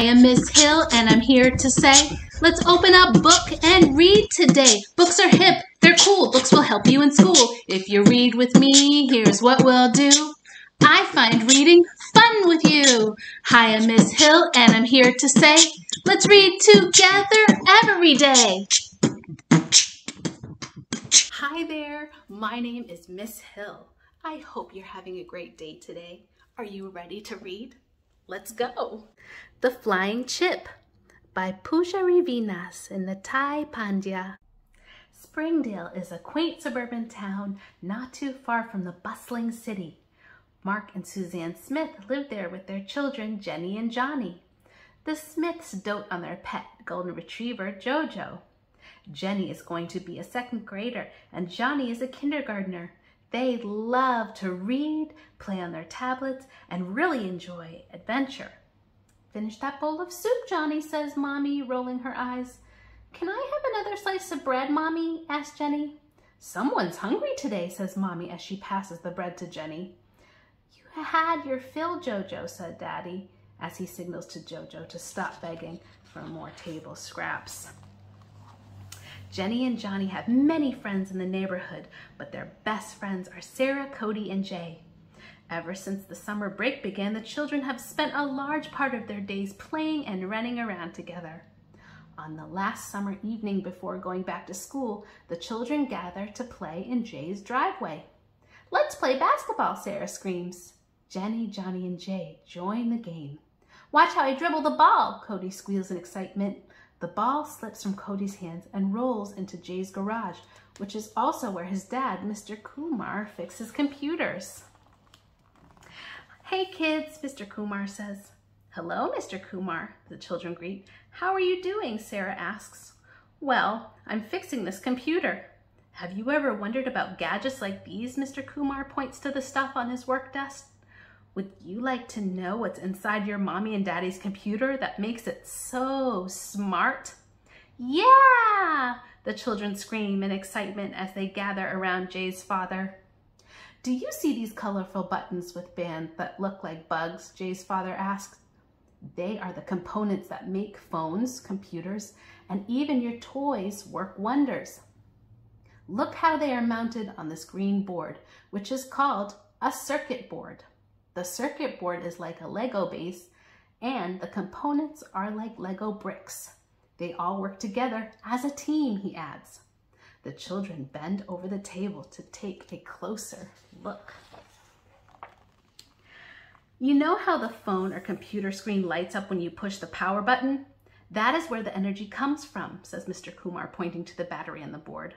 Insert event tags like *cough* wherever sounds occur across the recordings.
Hi, I'm Miss Hill, and I'm here to say, let's open up book and read today. Books are hip, they're cool. Books will help you in school. If you read with me, here's what we'll do. I find reading fun with you. Hi, I'm Miss Hill, and I'm here to say, let's read together every day. Hi there, my name is Miss Hill. I hope you're having a great day today. Are you ready to read? Let's go. The Flying Chip by Pooja Srinivas in Nitai Pandya. Springdale is a quaint suburban town not too far from the bustling city. Mark and Suzanne Smith live there with their children, Jenny and Johnny. The Smiths dote on their pet golden retriever, Jojo. Jenny is going to be a second grader and Johnny is a kindergartner. They love to read, play on their tablets, and really enjoy adventure. Finish that bowl of soup, Johnny, says Mommy, rolling her eyes. Can I have another slice of bread, Mommy? asks Jenny. Someone's hungry today, says Mommy as she passes the bread to Jenny. You had your fill, Jojo, said Daddy, as he signals to Jojo to stop begging for more table scraps. Jenny and Johnny have many friends in the neighborhood, but their best friends are Sarah, Cody, and Jay. Ever since the summer break began, the children have spent a large part of their days playing and running around together. On the last summer evening before going back to school, the children gather to play in Jay's driveway. Let's play basketball, Sarah screams. Jenny, Johnny, and Jay join the game. Watch how I dribble the ball, Cody squeals in excitement. The ball slips from Cody's hands and rolls into Jay's garage, which is also where his dad, Mr. Kumar, fixes computers. Hey kids, Mr. Kumar says. Hello, Mr. Kumar, the children greet. How are you doing, Sarah asks. Well, I'm fixing this computer. Have you ever wondered about gadgets like these, Mr. Kumar points to the stuff on his work desk. Would you like to know what's inside your mommy and daddy's computer that makes it so smart? Yeah! The children scream in excitement as they gather around Jay's father. Do you see these colorful buttons with bands that look like bugs? Jay's father asks. They are the components that make phones, computers, and even your toys work wonders. Look how they are mounted on this green board, which is called a circuit board. The circuit board is like a Lego base and the components are like Lego bricks. They all work together as a team, he adds. The children bend over the table to take a closer look. You know how the phone or computer screen lights up when you push the power button? That is where the energy comes from, says Mr. Kumar, pointing to the battery on the board.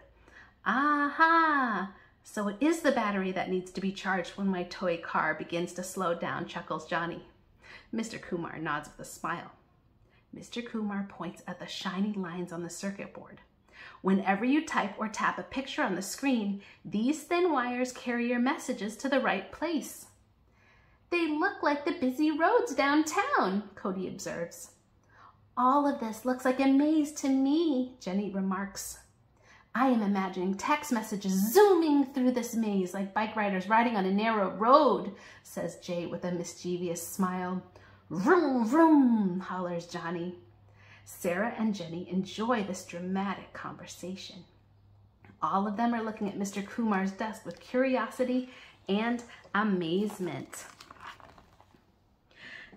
Aha! So it is the battery that needs to be charged when my toy car begins to slow down, chuckles Johnny. Mr. Kumar nods with a smile. Mr. Kumar points at the shiny lines on the circuit board. Whenever you type or tap a picture on the screen, these thin wires carry your messages to the right place. They look like the busy roads downtown, Cody observes. All of this looks like a maze to me, Jenny remarks. I am imagining text messages zooming through this maze like bike riders riding on a narrow road, says Jay with a mischievous smile. Vroom, vroom, hollers Johnny. Sarah and Jenny enjoy this dramatic conversation. All of them are looking at Mr. Kumar's desk with curiosity and amazement.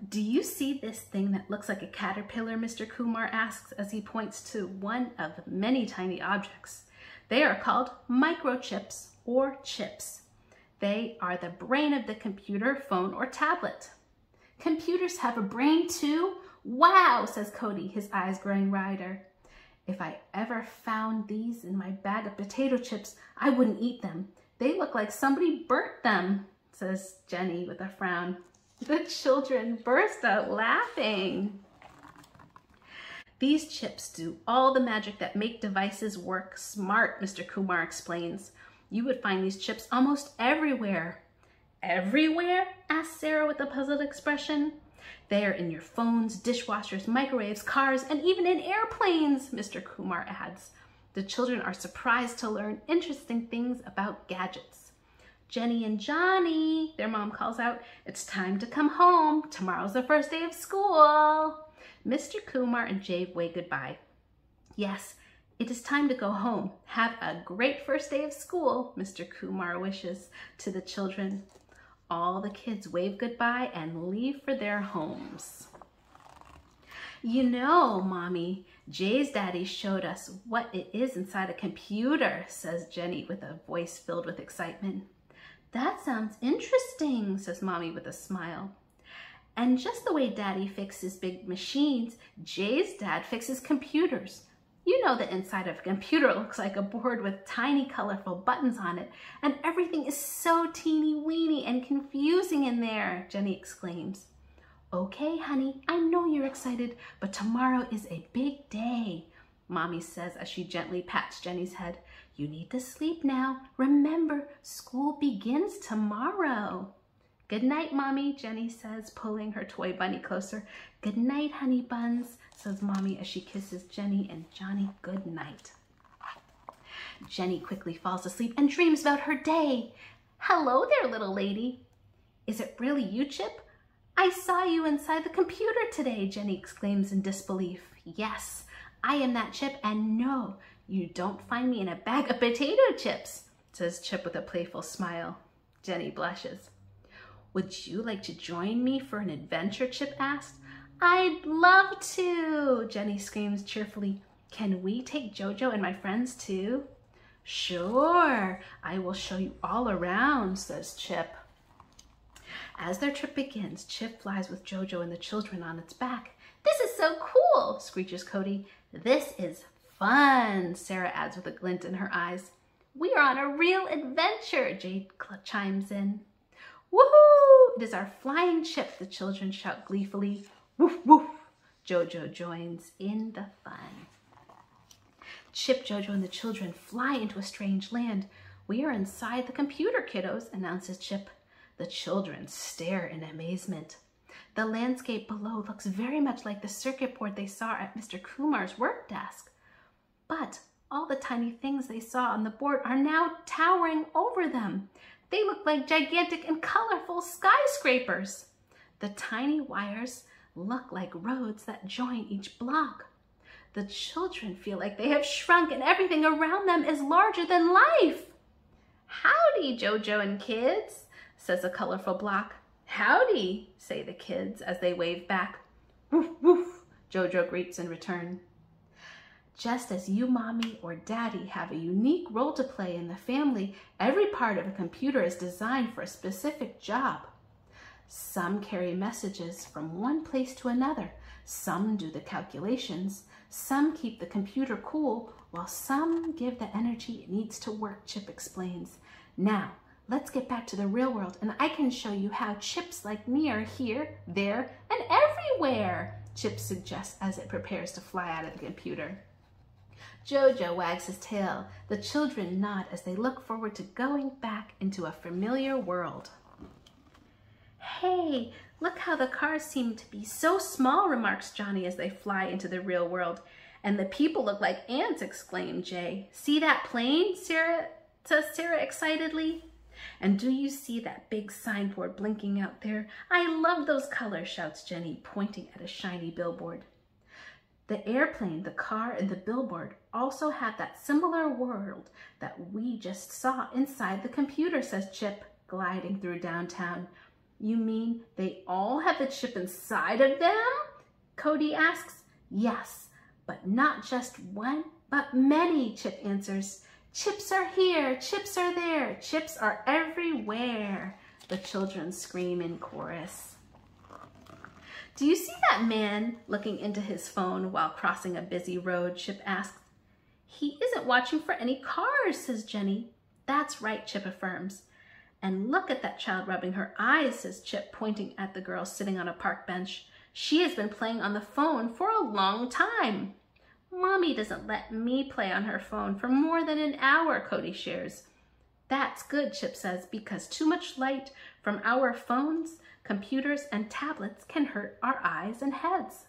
Do you see this thing that looks like a caterpillar, Mr. Kumar asks as he points to one of many tiny objects. They are called microchips or chips. They are the brain of the computer, phone, or tablet. Computers have a brain too? Wow, says Cody, his eyes growing wider. If I ever found these in my bag of potato chips, I wouldn't eat them. They look like somebody burnt them, says Jenny with a frown. The children burst out laughing. These chips do all the magic that make devices work smart, Mr. Kumar explains. You would find these chips almost everywhere. Everywhere? asked Sarah with a puzzled expression. They are in your phones, dishwashers, microwaves, cars, and even in airplanes, Mr. Kumar adds. The children are surprised to learn interesting things about gadgets. Jenny and Johnny, their mom calls out, it's time to come home. Tomorrow's the first day of school. Mr. Kumar and Jay wave goodbye. Yes, it is time to go home. Have a great first day of school, Mr. Kumar wishes to the children. All the kids wave goodbye and leave for their homes. You know, Mommy, Jay's daddy showed us what it is inside a computer, says Jenny with a voice filled with excitement. That sounds interesting, says Mommy with a smile. And just the way Daddy fixes big machines, Jay's dad fixes computers. You know the inside of a computer *laughs* looks like a board with tiny colorful buttons on it, and everything is so teeny weeny and confusing in there, Jenny exclaims. Okay, honey, I know you're excited, but tomorrow is a big day, Mommy says as she gently pats Jenny's head. You need to sleep now. Remember, school begins tomorrow. Good night, Mommy, Jenny says, pulling her toy bunny closer. Good night, honey buns, says Mommy as she kisses Jenny and Johnny good night. Jenny quickly falls asleep and dreams about her day. Hello there, little lady. Is it really you, Chip? I saw you inside the computer today, Jenny exclaims in disbelief. Yes, I am that Chip, and no, you don't find me in a bag of potato chips, says Chip with a playful smile. Jenny blushes. Would you like to join me for an adventure, Chip asked. I'd love to, Jenny screams cheerfully. Can we take Jojo and my friends too? Sure, I will show you all around, says Chip. As their trip begins, Chip flies with Jojo and the children on its back. This is so cool, screeches Cody. This is fun, Sarah adds with a glint in her eyes. We are on a real adventure, Jay chimes in. Woohoo! It is our flying chip, the children shout gleefully. Woof, woof. Jojo joins in the fun. Chip, Jojo, and the children fly into a strange land. We are inside the computer, kiddos, announces Chip. The children stare in amazement. The landscape below looks very much like the circuit board they saw at Mr. Kumar's work desk. But all the tiny things they saw on the board are now towering over them. They look like gigantic and colorful skyscrapers. The tiny wires look like roads that join each block. The children feel like they have shrunk and everything around them is larger than life. Howdy, Jojo and kids says a colorful block. Howdy, say the kids as they wave back. Woof, woof, Jojo greets in return. Just as you, mommy, or daddy have a unique role to play in the family, every part of a computer is designed for a specific job. Some carry messages from one place to another. Some do the calculations. Some keep the computer cool, while some give the energy it needs to work, Chip explains. Now, let's get back to the real world and I can show you how chips like me are here, there, and everywhere, Chip suggests as it prepares to fly out of the computer. Jojo wags his tail. The children nod as they look forward to going back into a familiar world. Hey, look how the cars seem to be so small, remarks Johnny as they fly into the real world. And the people look like ants, exclaimed Jay. See that plane, Sarah, says Sarah excitedly. And do you see that big signboard blinking out there? I love those colors, shouts Jenny, pointing at a shiny billboard. The airplane, the car, and the billboard also have that similar world that we just saw inside the computer, says Chip, gliding through downtown. You mean they all have the chip inside of them? Cody asks. Yes, but not just one, but many, Chip answers. Chips are here, chips are there, chips are everywhere, the children scream in chorus. Do you see that man looking into his phone while crossing a busy road? Chip asks. He isn't watching for any cars, says Jenny. That's right, Chip affirms. And look at that child rubbing her eyes, says Chip, pointing at the girl sitting on a park bench. She has been playing on the phone for a long time. Mommy doesn't let me play on her phone for more than an hour, Cody shares. That's good, Chip says, because too much light from our phones, computers, and tablets can hurt our eyes and heads.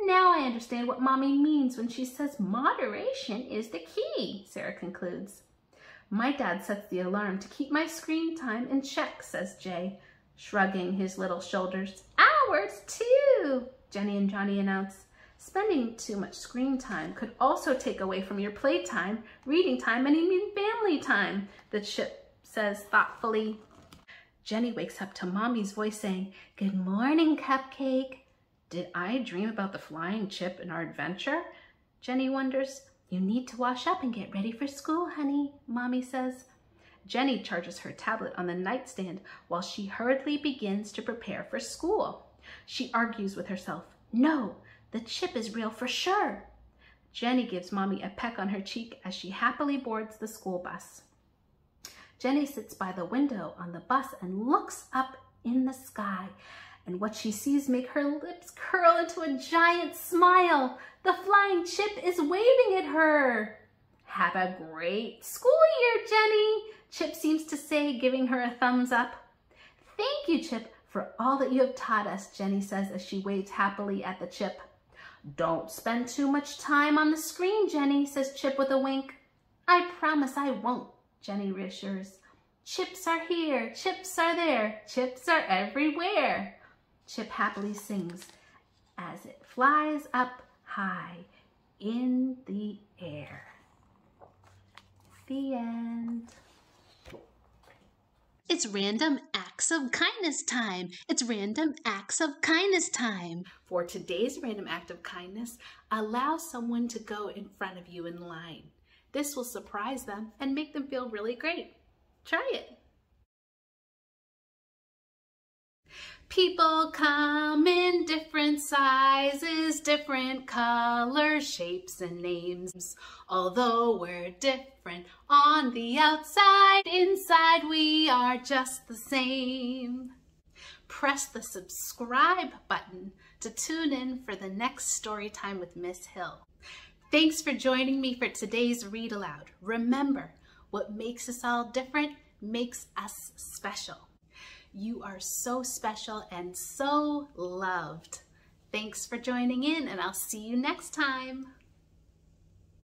Now I understand what Mommy means when she says moderation is the key, Sarah concludes. My dad sets the alarm to keep my screen time in check, says Jay, shrugging his little shoulders. Ours too. Jenny and Johnny announce. Spending too much screen time could also take away from your playtime, reading time, and even family time, the chip says thoughtfully. Jenny wakes up to Mommy's voice saying, Good morning, Cupcake. Did I dream about the flying chip in our adventure? Jenny wonders. You need to wash up and get ready for school, honey, Mommy says. Jenny charges her tablet on the nightstand while she hurriedly begins to prepare for school. She argues with herself, no, the chip is real for sure. Jenny gives Mommy a peck on her cheek as she happily boards the school bus. Jenny sits by the window on the bus and looks up in the sky and what she sees make her lips curl into a giant smile. The flying chip is waving at her. Have a great school year, Jenny, Chip seems to say, giving her a thumbs up. Thank you, Chip, for all that you have taught us, Jenny says as she waves happily at the chip. Don't spend too much time on the screen, Jenny, says Chip with a wink. I promise I won't, Jenny reassures. Chips are here, chips are there, chips are everywhere. Chip happily sings as it flies up high in the air. The end. It's random acts of kindness time. It's random acts of kindness time. For today's random act of kindness, allow someone to go in front of you in line. This will surprise them and make them feel really great. Try it. People come in different sizes, different colors, shapes, and names. Although we're different on the outside, inside we are just the same. Press the subscribe button to tune in for the next story time with Miss Hill. Thanks for joining me for today's read aloud. Remember, what makes us all different makes us special. You are so special and so loved. Thanks for joining in and I'll see you next time.